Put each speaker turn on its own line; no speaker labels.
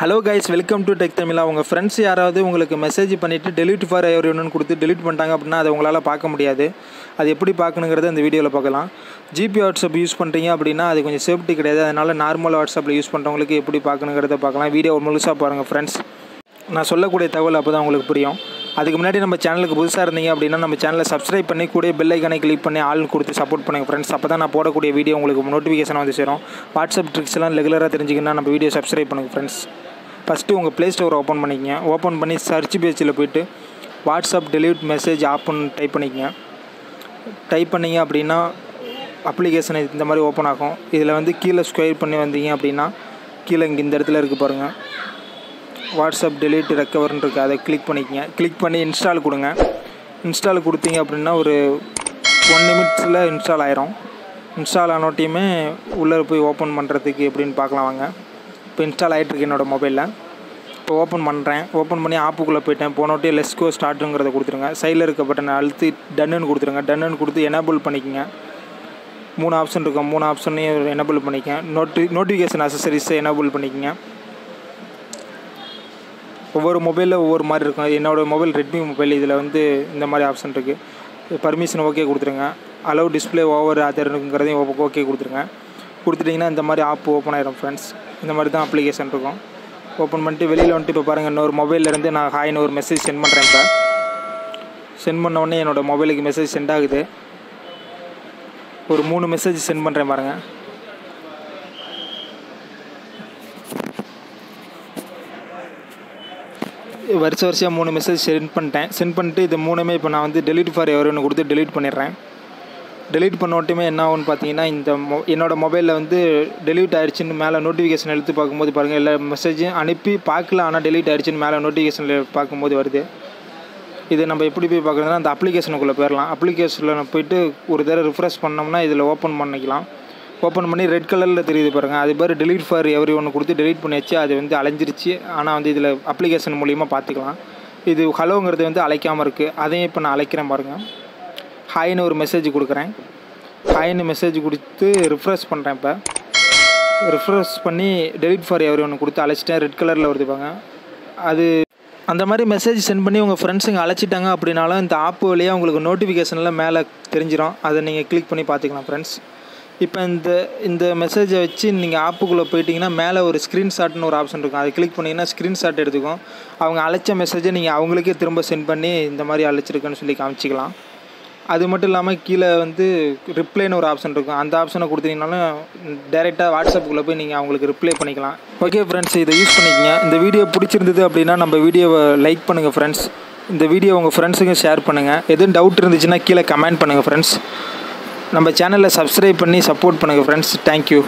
Hello guys welcome to tech Tamizha உங்கள் friends யாராவது உங்களுக்கு மெசேஜ் பண்ணிவிட்டு டெலிட் ஃபார் எவர் ஒன்று கொடுத்து டெலிட் பண்ணிட்டாங்க அப்படின்னா அதை உங்களால் பார்க்க முடியாது. அது எப்படி பார்க்கணுங்கிறத இந்த வீடியோவில் பார்க்கலாம். ஜிபி வாட்ஸ்அப் யூஸ் பண்ணுறீங்க அப்படின்னா அது கொஞ்சம் சேஃப்டி கிடையாது. அதனால் நார்மல் வாட்ஸ்அப்பில் யூஸ் பண்ணுறவங்களுக்கு எப்படி பார்க்கணுங்கிறத பார்க்கலாம். வீடியோ முழுசாக பாருங்கள் ஃப்ரெண்ட்ஸ் நான் சொல்லக்கூடிய தகவல் அப்போ தான் உங்களுக்கு புரியும். அதுக்கு முன்னாடி நம்ம சேனலுக்கு புதுசாக இருந்தீங்க அப்படின்னா நம்ம சேனலை சப்ஸ்கிரைப் பண்ணி கூட பெல் ஐக்கனை கிளிக் பண்ணி ஆள் கொடுத்து சப்போர்ட் பண்ணுங்கள் ஃப்ரெண்ட்ஸ் அப்போ தான் நான் போடக்கூடிய வீடியோ உங்களுக்கு நோட்டிஃபிகேஷன் வந்து சேரும். வாட்ஸ்அப் ட்ரிக்ஸ்லாம் ரெகுலராக தெரிஞ்சுக்கணும்னா நம்ம வீடியோ சப்ஸ்கிரைப் பண்ணுங்கள் ஃப்ரெண்ட்ஸ் ஃபஸ்ட்டு உங்கள் ப்ளே ஸ்டோர் ஓப்பன் பண்ணிக்கங்க. ஓப்பன் பண்ணி சர்ச் பேஜில் போய்ட்டு வாட்ஸ்அப் டெலிவரி மெசேஜ் ஆப்னு டைப் பண்ணிக்கங்க. டைப் பண்ணிங்க அப்படின்னா அப்ளிகேஷன் இந்த மாதிரி ஓப்பன் ஆகும். இதில் வந்து கீழே ஸ்கொயர் பண்ணி வந்தீங்க அப்படின்னா கீழே இங்கே இந்த இடத்துல இருக்குது பாருங்கள் வாட்ஸ்அப் டெலிட் ரெக்கவர்னு இருக்குது அதை கிளிக் பண்ணிக்கங்க. கிளிக் பண்ணி இன்ஸ்டால் கொடுங்க. இன்ஸ்டால் கொடுத்தீங்க அப்படின்னா ஒரு ஒன் நிமிட்ஸில் இன்ஸ்டால் ஆயிரும். இன்ஸ்டால் ஆனோட்டியுமே உள்ளே போய் ஓப்பன் பண்ணுறதுக்கு எப்படின்னு பார்க்கலாம் வாங்க. இப்போ இன்ஸ்டால் ஆகிட்டுருக்கு என்னோடய மொபைலில் இப்போ ஓப்பன் பண்ணுறேன் ஓப்பன் பண்ணி ஆப்புக்குள்ளே போயிட்டேன். போனோட்டே லெஸ்கோ ஸ்டார்ட்டுங்கிறத கொடுத்துருங்க. சைடில் இருக்க பட்டனை அழுத்தி டன்னுன்னு கொடுத்துருங்க. டன்னுன்னு கொடுத்து எனேபிள் பண்ணிக்கங்க. மூணு ஆப்ஷன் இருக்கும். மூணு ஆப்ஷனையும் எனேபிள் பண்ணிக்கங்க. நோட்டி நோட்டிஃபிகேஷன் அசசரிஸை எனேபிள் பண்ணிக்கங்க. ஒவ்வொரு மொபைலில் ஒவ்வொரு மாதிரி இருக்கும். என்னோடய மொபைல் ரெட்மி மொபைல் இதில் வந்து இந்த மாதிரி ஆப்ஷன் இருக்குது பர்மிஷன் ஓகே கொடுத்துருங்க. அலோவ் டிஸ்பிளே ஓவர் அதருங்கிறதையும் ஓகே கொடுத்துருங்க. கொடுத்துட்டிங்கன்னா இந்த மாதிரி ஆப் ஓப்பன் ஆகிடும் ஃப்ரெண்ட்ஸ் இந்த மாதிரி தான் அப்ளிகேஷன் இருக்கும். ஓப்பன் பண்ணிட்டு வெளியில் வந்துட்டு இப்போ பாருங்கள் இன்னொரு மொபைல்லேருந்து நான் ஹாய்னு ஒரு மெசேஜ் சென்ட் பண்ணுறேன் இப்போ. சென்ட் பண்ண உடனே என்னோடய மொபைலுக்கு மெசேஜ் சென்ட் ஆகுது. ஒரு மூணு மெசேஜ் சென்ட் பண்ணுறேன் பாருங்கள் வருஷ வருஷம் மூணு மெசேஜ் சென்ட் பண்ணிட்டேன். சென்ட் பண்ணிட்டு இது மூணுமே இப்போ நான் வந்து டெலிட் ஃபார் எவரோன்னு கொடுத்து டெலிட் பண்ணிடுறேன். டெலிட் பண்ண என்ன ஆகும்னு பார்த்தீங்கன்னா இந்த மொ என்னோடய மொபைலில் வந்து டெலிட் ஆயிடுச்சுன்னு மேலே நோட்டிஃபிகேஷன் எடுத்து பார்க்கும்போது பாருங்கள் எல்லா மெசேஜும் அனுப்பி பார்க்கல ஆனால் டெலிட் ஆயிடுச்சுன்னு மேலே நோட்டிஃபிகேஷனில் பார்க்கும்போது வருது. இது நம்ம எப்படி போய் பார்க்குறதுனா அந்த அப்ளிகேஷனுக்குள்ளே போயிடலாம். அப்ளிகேஷனில் போயிட்டு ஒரு தடவை ரிஃப்ரெஷ் பண்ணோம்னா இதில் ஓப்பன் பண்ணிக்கலாம். ஓப்பன் பண்ணி ரெட் கலரில் தெரியுது பாருங்கள் அது பேர் டெலிட் ஃபார் எவரி ஒன்று கொடுத்து delete பண்ணியாச்சு. அது வந்து அலைஞ்சிருச்சு. ஆனால் வந்து இதில் அப்ளிகேஷன் மூலிமா பார்த்துக்கலாம் இது ஹலோங்கிறது வந்து அழைக்காமல் இருக்குது அதையும் இப்போ நான் அழைக்கிறேன் பாருங்கள் ஹாய்னு ஒரு மெசேஜ் கொடுக்குறேன். ஹாய்னு மெசேஜ் கொடுத்து ரிஃப்ரெஷ் பண்ணுறேன் இப்போ. ரிஃப்ரெஷ் பண்ணி டெலிட் ஃபார் எவரி ஒன்று கொடுத்து அழைச்சிட்டேன். ரெட் கலரில் வருது அது அந்த மாதிரி மெசேஜ் சென்ட் பண்ணி உங்கள் ஃப்ரெண்ட்ஸுங்க அழைச்சிட்டாங்க அப்படின்னாலும் இந்த ஆப் வழியாக உங்களுக்கு நோட்டிஃபிகேஷனில் மேலே தெரிஞ்சிடும் அதை நீங்கள் கிளிக் பண்ணி பார்த்துக்கலாம் ஃப்ரெண்ட்ஸ் இப்போ இந்த இந்த மெசேஜை வச்சு நீங்கள் ஆப்புக்குள்ளே போயிட்டீங்கன்னா மேலே ஒரு ஸ்க்ரீன்ஷாட்னு ஒரு ஆப்ஷன் இருக்கும். அதை கிளிக் பண்ணிங்கன்னா ஸ்க்ரீன்ஷாட் எடுத்துக்கும். அவங்க அழைச்ச மெசேஜை நீங்கள் அவங்களுக்கே திரும்ப சென்ட் பண்ணி இந்த மாதிரி அழைச்சிருக்குன்னு சொல்லி காமிச்சிக்கலாம். அது மட்டும் இல்லாமல் கீழே வந்து ரிப்ளைன்னு ஒரு ஆப்ஷன் இருக்கும். அந்த ஆப்ஷனை கொடுத்தீங்கனாலும் டேரெக்டாக வாட்ஸ்அப்புக்குள்ளே போய் நீங்கள் அவங்களுக்கு ரிப்ளை பண்ணிக்கலாம். ஓகே ஃப்ரெண்ட்ஸ் இதை யூஸ் பண்ணிக்கங்க. இந்த வீடியோ பிடிச்சிருந்தது அப்படின்னா நம்ம வீடியோவை லைக் பண்ணுங்கள் ஃப்ரெண்ட்ஸ் இந்த வீடியோ உங்கள் ஃப்ரெண்ட்ஸுக்கும் ஷேர் பண்ணுங்கள் எதுவும் டவுட் இருந்துச்சுன்னா கீழே கமெண்ட் பண்ணுங்கள் ஃப்ரெண்ட்ஸ் நம்ம சேனலை சப்ஸ்கிரைப் பண்ணி சப்போர்ட் பண்ணுங்கள் ஃப்ரெண்ட்ஸ் தேங்க்யூ